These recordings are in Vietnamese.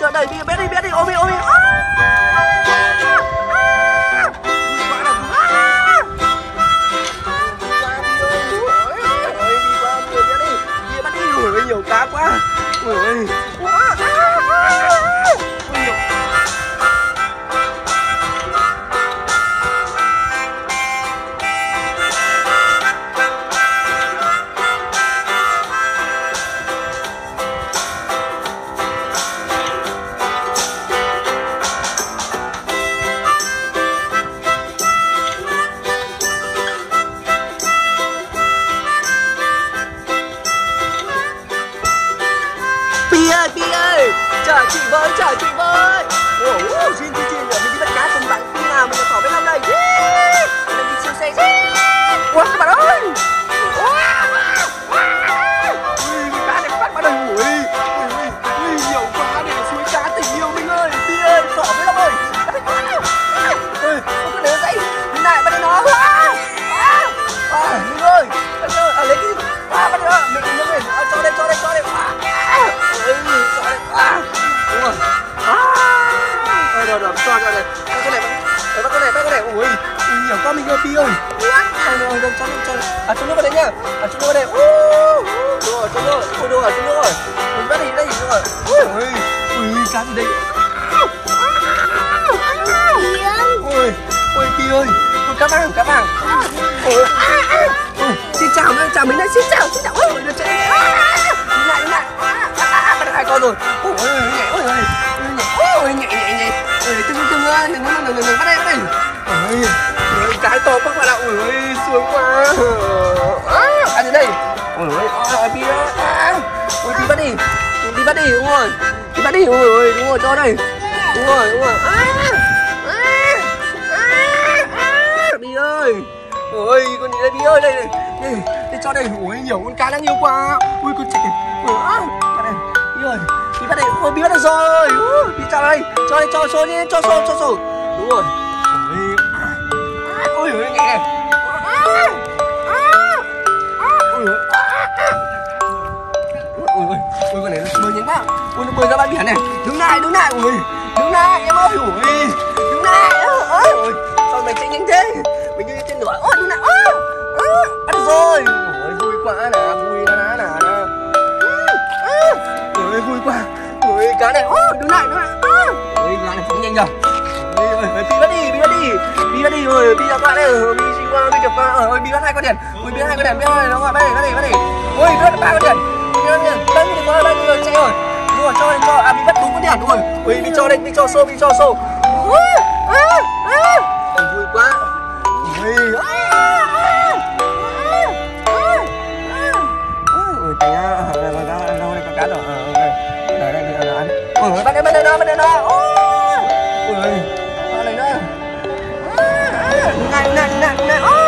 chờ đẩy bé đi bé đi. Ôm đi ôm đi à, 炸鸡排，炸鸡排，我哦！金。Nhiều quá mình ơi, Pi ơi Rồi, rồi, rồi, cho, cho, à, cho nước vào đây nhá À, cho nước vào đây Uh, uh, Đúng rồi, cho nước Ui, đúng rồi, cho nước rồi Mình bắt đi đây, rồi Ui, ui, ui, cá gì đây Ôi, ôi Pi ơi, ôi cá vàng, cá vàng. Ôi, ôi, xin chào chào mình đây, xin chào, xin chào. Ôi, trẻ. Đi lại, lại. Bắt hai con rồi. Ôi, nhảy, ôi, ôi, nhảy, ôi, nhảy, nhảy, nhảy. Ôi, từng ơi, đừng, đừng, đừng, đừng, bắt đây, rồi. Đi bắt đi, ôi, ôi, đúng rồi, cho đây. Đúng rồi, đúng rồi. À, Bi ơi. Ôi con đi đây Bi ơi đây này. Đây, đây cho đây. Ôi nhiều con cá đáng yêu quá. Ui con chạy ui đây Bi ơi. Bi bắt đây ôi Bi bắt được rồi. Bi cho đây. Cho đây cho số đi cho số cho số. Đúng rồi ui nó bơi ra bãi biển này. Đứng lại đứng lại ui đứng lại em ơi. Ui đứng lại ôi sao mày chạy nhanh thế? Mình như trên nửa ôi đứng lại. Ôi bắt được rồi. Ôi vui quá nè vui nè nè nè. Ôi vui quá. Ui cá này. Ôi đứng lại đứng lại. Ôi cá này phóng nhanh nhở ôi pi bắt đi pi bắt đi. Pi bắt đi rồi pi ra qua đây rồi pi xin qua pi chụp qua ôi pi bắt hai con đèn ôi pi bắt hai con đèn pi hai nó gọi bắt đi, bắt đi. Bắt đi ôi pi bắt ba con đèn pi bắt đèn đây đi qua đây rồi chạy rồi đúng cho lên, cho à mình bắt đúng cái đèn đúng rồi. Ui mình cho lên mình cho xô mình cho xô vui quá. Ui. Ui tình á đâu đây con cá rồi ở đây thì ăn ui bắt đây bắt đây nó bắt đây nó ui. Này nữa. Nặng nặng nặng nặng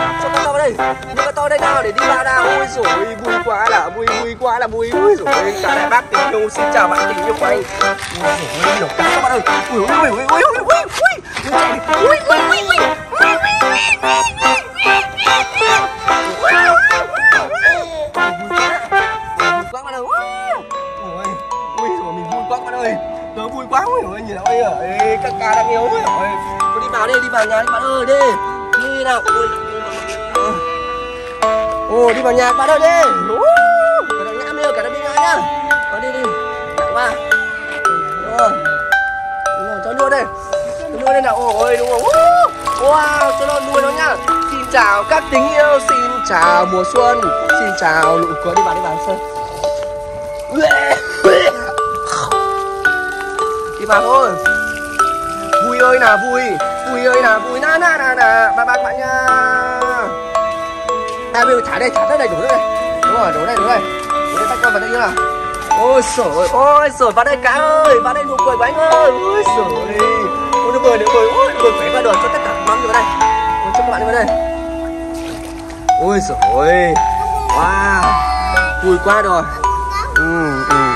đây đưa cá to đây nào để đi vào nào ôi rồi vui quá là vui vui quá là vui ôi rồi cả đại bác tình yêu xin chào bạn tình yêu của anh ôi rồi nhiều cá các bạn ơi ui ui ui ui ui ui ui ui ui ui ui quá bạn ơi ui rồi mình vui quá bạn ơi tớ vui quá ui ôi nhìn ơi các cá đang yêu ơi. ôi đi vào đi đi vào nhà đi bạn ơi đi đi nào ôi ồ đi vào nhà bạn ơi đi. Cả đại ngã đi cả đại bị ngã nhá. Ờ, đi đi. Nặng quá. Rồi. Đúng rồi cho nuôi đây. Cho nuôi đây nào. Ôi đúng rồi. Wow cho nó nuôi nó nhá. Xin chào các tình yêu xin chào mùa xuân. Xin chào nụ cười đi vào đi vào xuân đi vào thôi. Vui ơi là vui. Vui ơi là vui. Na na na na. Bye bye các bạn nha hai bây thả đây thả đất này đổ đất này. Đúng rồi đúng đây đúng đây. Đúng đây tách con vào đây như nào ôi sổi ôi sổi vào đây cá ơi vào đây nụ cười của anh ơi. Ôi sổi ôi nó bơi nó bơi ôi nó bơi khỏe qua đời cho tất cả các mắm vào đây. Ôi, cho các bạn vào đây. Ôi sổi wow vui quá rồi. Ừ, ừ.